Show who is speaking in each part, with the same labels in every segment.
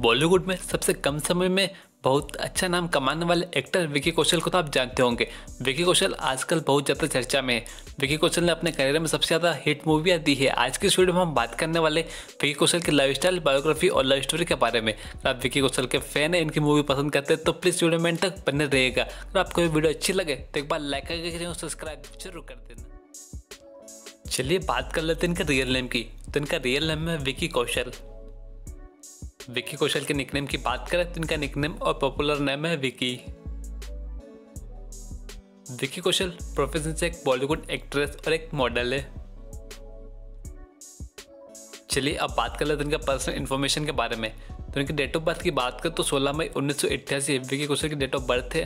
Speaker 1: बॉलीवुड में सबसे कम समय में बहुत अच्छा नाम कमाने वाले एक्टर विकी कौशल को तो आप जानते होंगे। विकी कौशल आजकल बहुत ज़्यादा चर्चा में है। विकी कौशल ने अपने करियर में सबसे ज़्यादा हिट मूवियाँ दी है। आज की इस वीडियो में हम बात करने वाले विकी कौशल की लाइफ स्टाइल बायोग्राफी और लव स्टोरी के बारे में। अगर आप विकी कौशल के फ़ैन है, इनकी मूवी पसंद करते हैं तो प्लीज़ वीडियो में तक बने रहेगा अगर आपको वीडियो अच्छी लगे तो एक बार लाइक करके सब्सक्राइब ज़रूर कर देना। चलिए बात कर लेते हैं इनके रियल नेम की। तो इनका रियल नेम है विकी कौशल। विकी कौशल के निकनेम की बात करें तो इनका निकनेम और पॉपुलर नेम है विकी विकी कौशल प्रोफेशन से एक बॉलीवुड एक्ट्रेस और एक मॉडल है। चलिए अब बात कर लेते हैं इनका पर्सनल इन्फॉर्मेशन के बारे में। तो इनकी डेट ऑफ़ बर्थ की बात करें तो 16 मई उन्नीस सौ विकी कौशल की डेट ऑफ़ बर्थ है।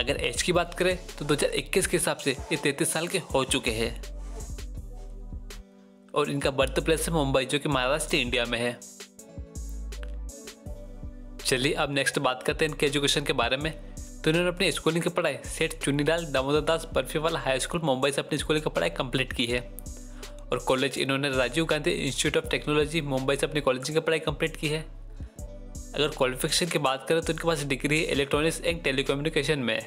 Speaker 1: अगर एज की बात करें तो 2021 के हिसाब से ये 33 साल के हो चुके हैं। और इनका बर्थ प्लेस है मुंबई, जो कि महाराष्ट्र, इंडिया में है। चलिए, अब नेक्स्ट बात करते हैं इनके एजुकेशन के बारे में। तो इन्होंने अपनी स्कूलिंग की पढ़ाई, सेठ चुनीलाल दामोदर दास वाला हाई स्कूल मुंबई से अपनी स्कूलिंग की पढ़ाई कंप्लीट की है। और कॉलेज इन्होंने Rajiv Gandhi institute of technology Mumbai से अपनी कॉलेज की पढ़ाई कंप्लीट की है। अगर क्वालिफिकेशन की बात करें तो इनके पास डिग्री इलेक्ट्रॉनिक्स एंड टेलीकम्युनिकेशन में।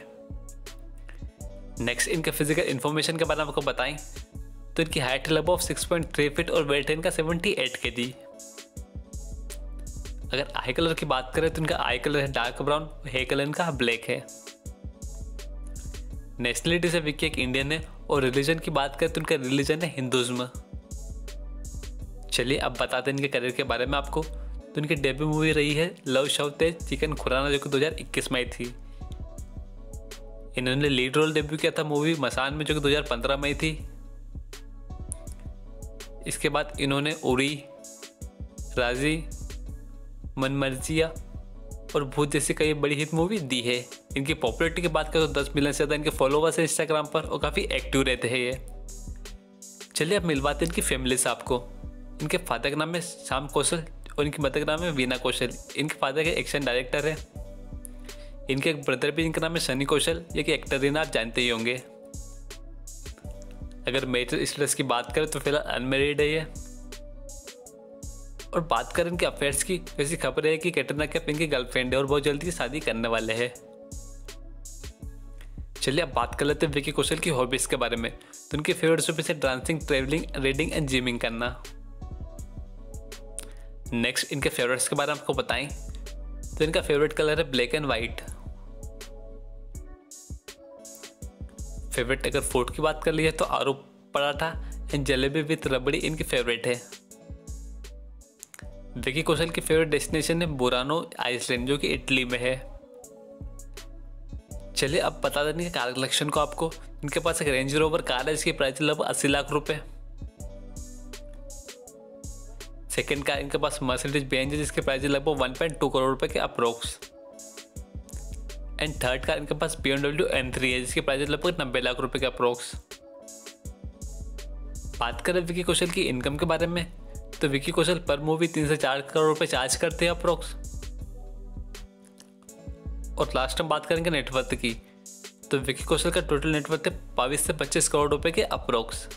Speaker 1: नेक्स्ट इनके फ़िज़िकल इन्फॉर्मेशन के बारे में आपको बताएँ। तो इनकी हाइट है लगभग सिक्स पॉइंट थ्री फिट और वेट है इनका सेवेंटी एट के जी अगर आई कलर की बात करें तो इनका आई कलर है डार्क ब्राउन हेयर कलर इनका ब्लैक है। नेशनलिटी से विकी एक इंडियन है और रिलीजन की बात करें तो इनका रिलीजन है हिंदुज्म चलिए अब बताते हैं इनके करियर के बारे में आपको। तो इनकी डेब्यू मूवी रही है लव शव तेज चिकन खुराना जो कि 2021 में आई थी। इन्होंने लीड रोल डेब्यू किया था मूवी मसान में, जो कि 2015 में थी। इसके बाद इन्होंने उड़ी राज़ी, मनमर्जिया और भूत जैसी कई बड़ी हिट मूवी दी है। इनकी पॉपुलरिटी की बात करें तो दस मिलियन से ज़्यादा इनके फॉलोवर्स हैं इंस्टाग्राम पर और काफ़ी एक्टिव रहते हैं ये। चलिए अब मिलवाते हैं इनकी फैमिली से आपको इनके फादर का नाम है श्याम कौशल और इनकी मदर का नाम है वीना कौशल। इनके फादर के एक्शन डायरेक्टर है। इनके एक ब्रदर भी इनका नाम है सनी कौशल, ये कि एक्टर ना आप जानते ही होंगे। अगर मेजर स्टेटस की बात करें तो फ़िलहाल अनमेरिड है ये। और बात करें इनके अफेयर्स की वैसी खबर है कि कैटरीना कैफ इनकी गर्लफ्रेंड है और बहुत जल्दी शादी करने वाले हैं। चलिए अब बात कर लेते हैं विकी कौशल की हॉबीज़ के बारे में। तो उनकी फेवरेट हॉबीज है dancing travelling reading and gymming करना। नेक्स्ट इनके फेवरेट्स के बारे में आपको बताएँ। तो इनका फेवरेट कलर है ब्लैक एंड वाइट फेवरेट अगर फ़ूड की बात कर ली है तो आलू पराठा एंड जलेबी विथ रबड़ी इनकी फेवरेट है। विकी कौशल की फेवरेट डेस्टिनेशन है बुरानो आइसलैंड, जो कि इटली में है। चलिए, अब बता देंगे कार कलेक्शन को आपको। इनके पास एक रेंज रोवर कार है, जिसकी प्राइस लगभग अस्सी लाख रुपए। सेकेंड कार इनके पास मर्सिडीज बेंज है, जिसकी प्राइस लगभग वन पॉइंट टू करोड़ रुपए के अप्रोक्स। एंड थर्ड कार इनके पास B M W N three है, जिसकी प्राइस लगभग नब्बे लाख रुपए के अप्रोक्स बात करें विकी कौशल की इनकम के बारे में तो विकी कौशल पर मूवी तीन से चार करोड़ रुपए चार्ज करते हैं अप्रोक्स और लास्ट हम बात करेंगे नेटवर्थ की तो विकी कौशल का टोटल नेटवर्थ है बाईस से पच्चीस करोड़ रुपए के अप्रोक्स